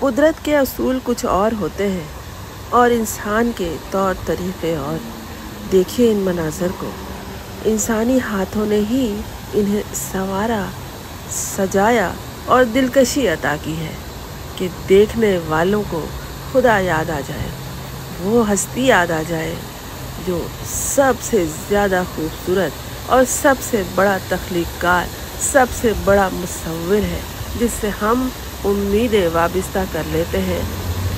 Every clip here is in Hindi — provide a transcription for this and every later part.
कुदरत के असूल कुछ और होते हैं और इंसान के तौर तरीक़े और। देखिए इन मनाजर को। इंसानी हाथों ने ही इन्हें संवारा, सजाया और दिलकशी अता की है कि देखने वालों को खुदा याद आ जाए, वो हस्ती याद आ जाए जो सबसे ज़्यादा खूबसूरत और सबसे बड़ा तख्लीकार, सबसे बड़ा मुसविर है जिससे हम उम्मीदें वाबस्ता कर लेते हैं।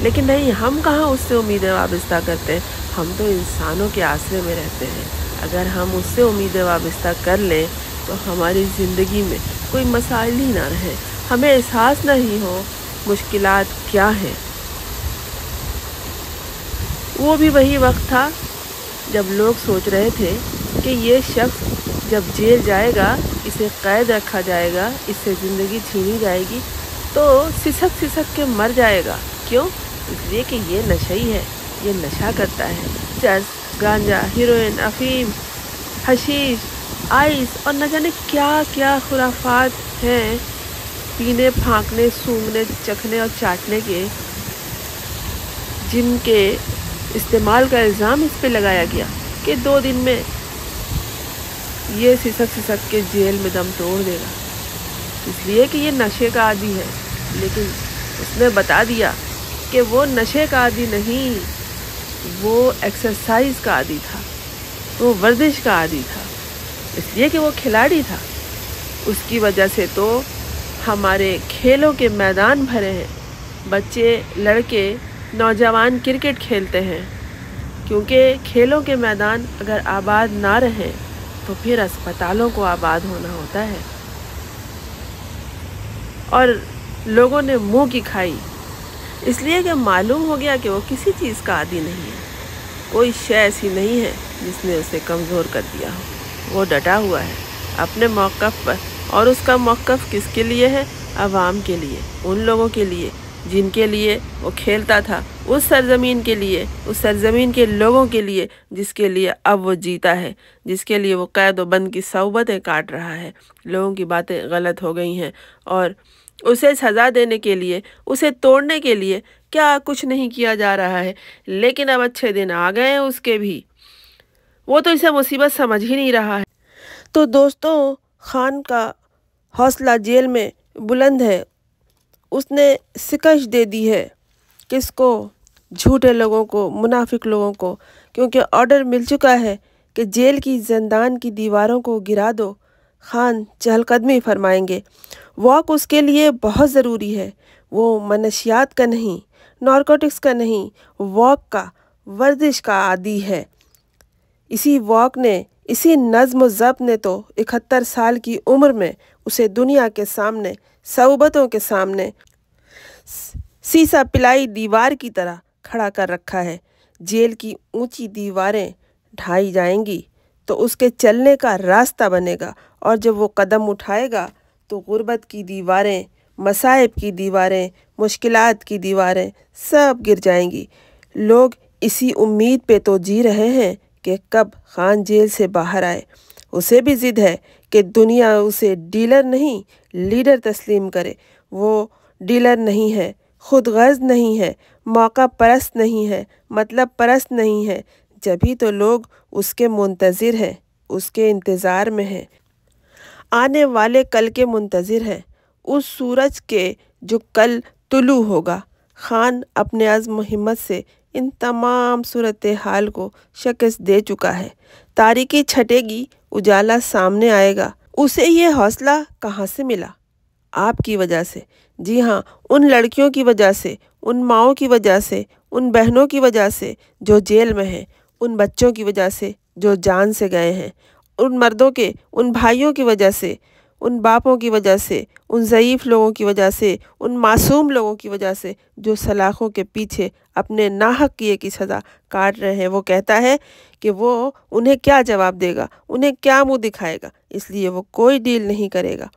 लेकिन नहीं, हम कहाँ उससे उम्मीदें वाबस्ता करते हैं? हम तो इंसानों के आसरे में रहते हैं। अगर हम उससे उम्मीदें वाबस्ता कर लें तो हमारी ज़िंदगी में कोई मसाइल ही ना रहे। हमें एहसास नहीं हो मुश्किल क्या हैं। वो भी वही वक्त था जब लोग सोच रहे थे कि ये शख्स जब जेल जाएगा, इसे कैद रखा जाएगा, इससे ज़िंदगी छीनी जाएगी। तो सिसक सिसक के मर जाएगा। क्यों? इसलिए कि ये नशई है ये नशा करता है। चर्च गांजा, हीरोइन, अफीम हशीश आइस और न जाने क्या क्या खुराफात हैं। पीने, फांकने, सूंघने, चखने और चाटने के जिनके इस्तेमाल का इल्ज़ाम इस पर लगाया गया कि दो दिन में ये सिसक सिसक के जेल में दम तोड़ देगा। इसलिए कि ये नशे का आदि है। लेकिन उसने बता दिया कि वो नशे का आदि नहीं, वो एक्सरसाइज का आदि था, वो वर्जिश का आदि था। इसलिए कि वो खिलाड़ी था। उसकी वजह से तो हमारे खेलों के मैदान भरे हैं। बच्चे, लड़के, नौजवान क्रिकेट खेलते हैं। क्योंकि खेलों के मैदान अगर आबाद ना रहें तो फिर अस्पतालों को आबाद होना होता है। और लोगों ने मुँह की खाई। इसलिए कि मालूम हो गया कि वो किसी चीज़ का आदि नहीं है। कोई शय ऐसी नहीं है जिसने उसे कमज़ोर कर दिया हो। वो डटा हुआ है अपने मौक़ पर। और उसका मौक़ किसके लिए है? आवाम के लिए, उन लोगों के लिए, जिनके लिए वो खेलता था, उस सरजमीन के लिए, उस सरजमीन के लोगों के लिए, जिसके लिए अब वो जीता है, जिसके लिए वो कैद व बंद की सौबतें काट रहा है। लोगों की बातें गलत हो गई हैं और उसे सज़ा देने के लिए, उसे तोड़ने के लिए क्या कुछ नहीं किया जा रहा है? लेकिन अब अच्छे दिन आ गए हैं उसके भी। वो तो इसे मुसीबत समझ ही नहीं रहा है। तो दोस्तों, खान का हौसला जेल में बुलंद है। उसने शिकश दे दी है किसको? झूठे लोगों को, मुनाफिक लोगों को, क्योंकि ऑर्डर मिल चुका है कि जेल की जंदान की दीवारों को गिरा दो। खान चहलकदमी फरमाएँगे, वॉक उसके लिए बहुत ज़रूरी है। वो मनशियात का नहीं, नारकोटिक्स का नहीं, वॉक का, वर्जिश का आदि है। इसी वॉक ने, इसी नज़म ज़ब्त ने तो इकहत्तर साल की उम्र में उसे दुनिया के सामने, सऊबतों के सामने सीसा पिलाई दीवार की तरह खड़ा कर रखा है। जेल की ऊँची दीवारें ढाई जाएँगी। तो उसके चलने का रास्ता बनेगा और जब वो कदम उठाएगा तो गुर्बत की दीवारें मसाइब की दीवारें, मुश्किलात की दीवारें सब गिर जाएँगी। लोग इसी उम्मीद पे तो जी रहे हैं कि कब खान जेल से बाहर आए। उसे भी ज़िद है कि दुनिया उसे डीलर नहीं, लीडर तस्लीम करे। वो डीलर नहीं है खुद गर्ज नहीं है, मौका परस्त नहीं है मतलब परस्त नहीं है। जभी तो लोग उसके मुंतज़र हैं, उसके इंतज़ार में हैं। आने वाले कल के मुंतज़र हैं, उस सूरज के जो कल तुलू होगा। खान अपने अज़म हिम्मत से इन तमाम सूरत हाल को शिकस्त दे चुका है। तारीकी छटेगी उजाला सामने आएगा। उसे ये हौसला कहाँ से मिला? आपकी वजह से। जी हाँ उन लड़कियों की वजह से, उन माओं की वजह से, उन बहनों की वजह से जो जेल में हैं उन बच्चों की वजह से जो जान से गए हैं, उन मर्दों के, उन भाइयों की वजह से, उन बापों की वजह से, उन ज़यीफ़ लोगों की वजह से, उन मासूम लोगों की वजह से जो सलाखों के पीछे अपने नाहक किए की सज़ा काट रहे हैं, वो कहता है कि वो उन्हें क्या जवाब देगा, उन्हें क्या मुँह दिखाएगा, इसलिए वो कोई डील नहीं करेगा।